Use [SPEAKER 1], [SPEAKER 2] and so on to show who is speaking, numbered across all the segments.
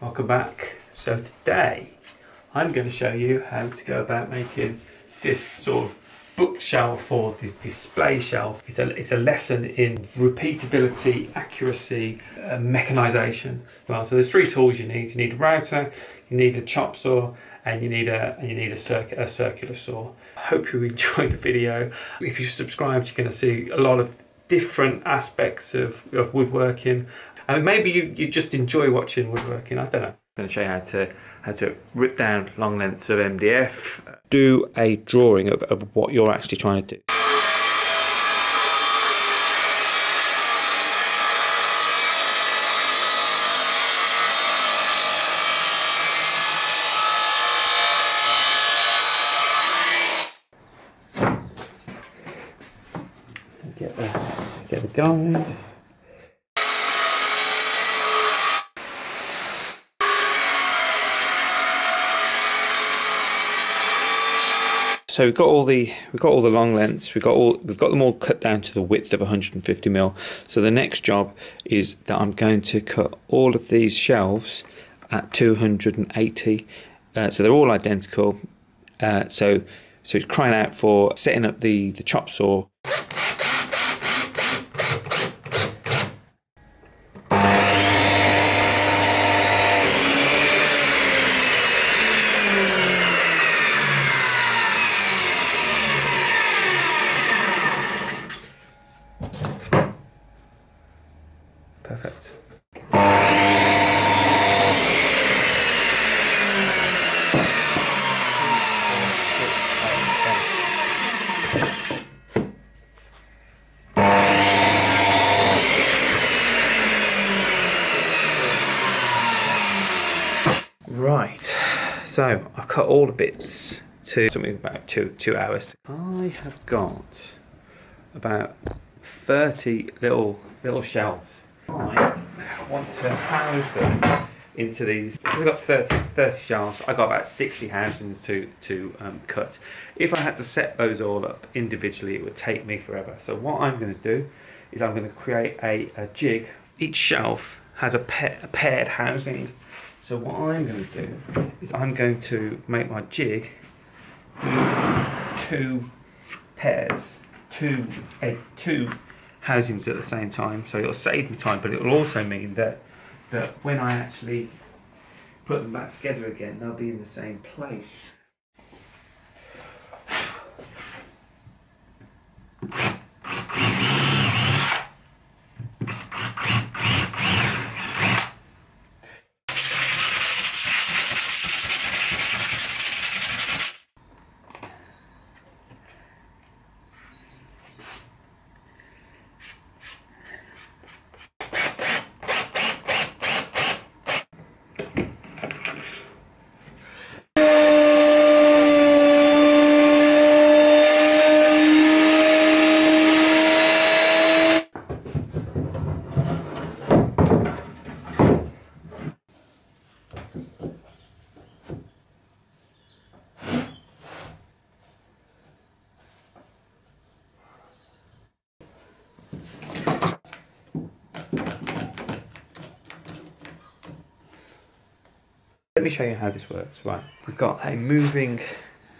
[SPEAKER 1] Welcome back. So today I'm going to show you how to go about making this sort of bookshelf or this display shelf. It's a, it's a lesson in repeatability, accuracy, uh, mechanization. Well, so there's three tools you need. You need a router, you need a chop saw, and you need a and you need a, circ- a circular saw. Hope you enjoy the video. If you subscribed, you're going to see a lot of different aspects of, of woodworking. And maybe you, you just enjoy watching woodworking. I don't know. I'm going to show you how to how to rip down long lengths of MDF. Do a drawing of, of what you're actually trying to do. Get the get the guide. So we've got all the we've got all the long lengths. We've got all we've got them all cut down to the width of 150 mil. So the next job is that I'm going to cut all of these shelves at 280. Uh, so they're all identical. Uh, so so it's crying out for setting up the the chop saw. Perfect. Right, so I've cut all the bits to something about two two hours. I have got about 30 little little shelves. I want to house them into these. We've got 30, 30 shelves. I got about 60 housings to to um, cut. If I had to set those all up individually, it would take me forever. So what I'm going to do is I'm going to create a, a jig. Each shelf has a, pa- a paired housing. So what I'm going to do is I'm going to make my jig two pairs, two eh, two housings at the same time. So it'll save me time, but it will also mean that that when I actually put them back together again, they'll be in the same place. Me show you how this works. Right, we've got a moving,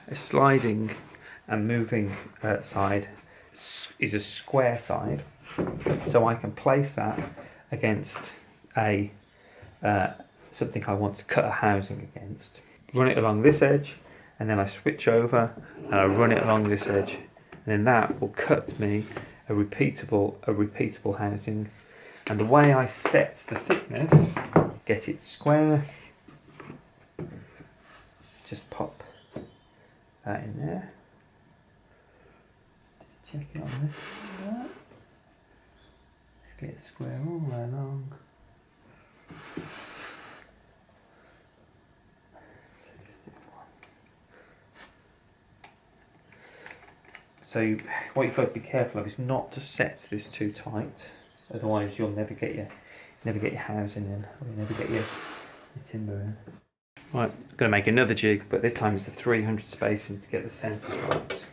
[SPEAKER 1] a sliding, and moving uh, side is a square side, so I can place that against a uh, something I want to cut a housing against. Run it along this edge, and then I switch over and I run it along this edge, and then that will cut me a repeatable a repeatable housing. And the way I set the thickness, get it square just pop that in there. Just check it on this. Let's get square all the way along. So just do one. So what you've got to be careful of is not to set this too tight, otherwise you'll never get your never get your housing in, or you'll never get your, your timber in. Right, I'm going to make another jig, but this time it's a 300 spacing to get the centre right.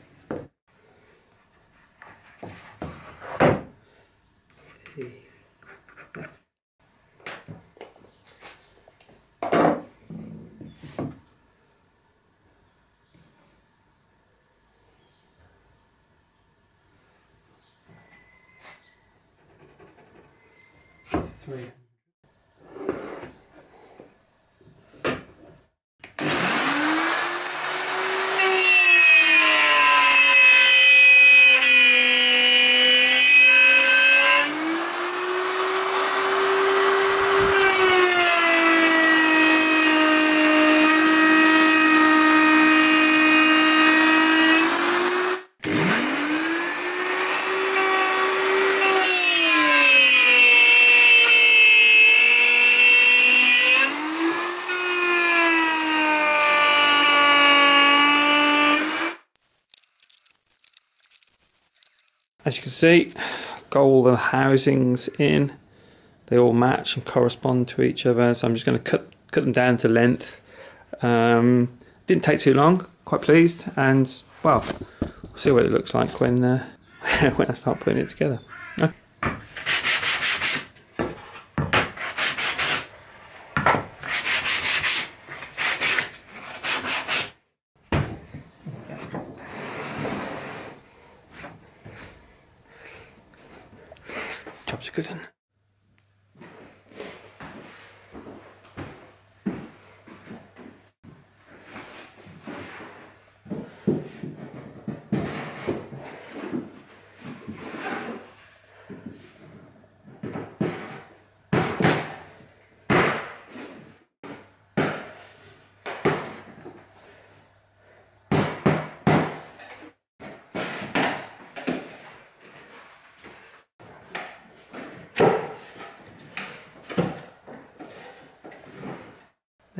[SPEAKER 1] Three. As you can see, gold and housings in. They all match and correspond to each other. So I'm just going to cut cut them down to length. Um, didn't take too long. Quite pleased, and well, we'll see what it looks like when uh, when I start putting it together. Good one.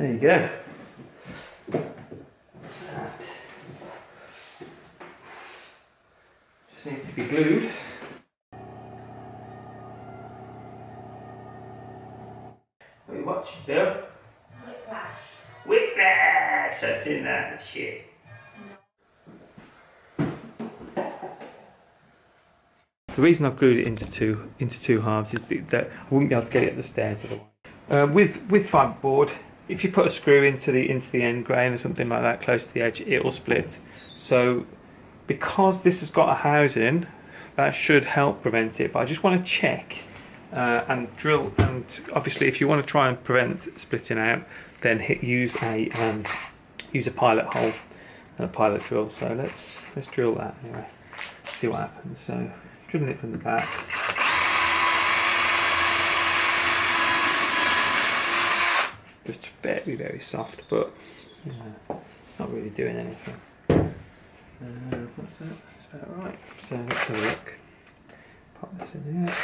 [SPEAKER 1] There you go. Just needs to be glued. What are you watching, Bill?
[SPEAKER 2] Whiplash.
[SPEAKER 1] Whiplash! I've seen that shit. The reason I've glued it into two into two halves is that I wouldn't be able to get it up the stairs otherwise. Uh, with with fiberboard, if you put a screw into the into the end grain or something like that close to the edge, it will split. So because this has got a housing, that should help prevent it. But I just want to check uh, and drill. And obviously, if you want to try and prevent splitting out, then hit use a um, use a pilot hole and a pilot drill. So let's let's drill that anyway. See what happens. So drilling it from the back. It's very very soft, but yeah, it's not really doing anything. Uh, what's that? That's about right. So let's have a look. Pop this in here.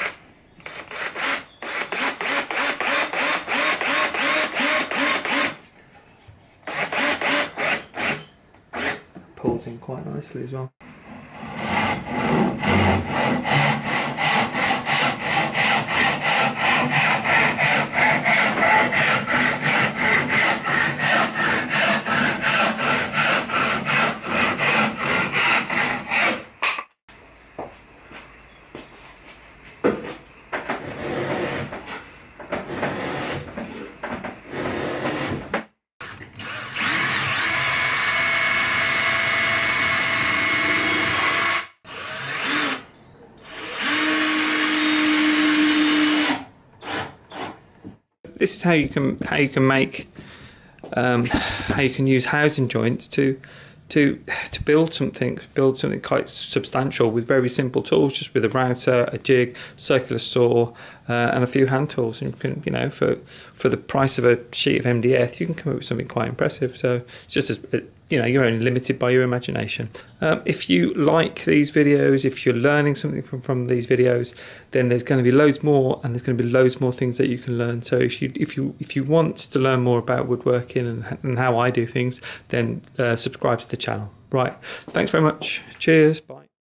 [SPEAKER 1] Pulls in quite nicely as well. This is how you can how you can make um, how you can use housing joints to to to build something build something quite substantial with very simple tools just with a router a jig circular saw uh, and a few hand tools. And you can you know for for the price of a sheet of MDF you can come up with something quite impressive. So it's just as you know you're only limited by your imagination. Um, if you like these videos if you're learning something from, from these videos then there's going to be loads more and there's going to be loads more things that you can learn. So if you if you if you want to learn more about woodworking and, and how I do things then uh, subscribe to the channel. Right. Thanks very much. Cheers. Bye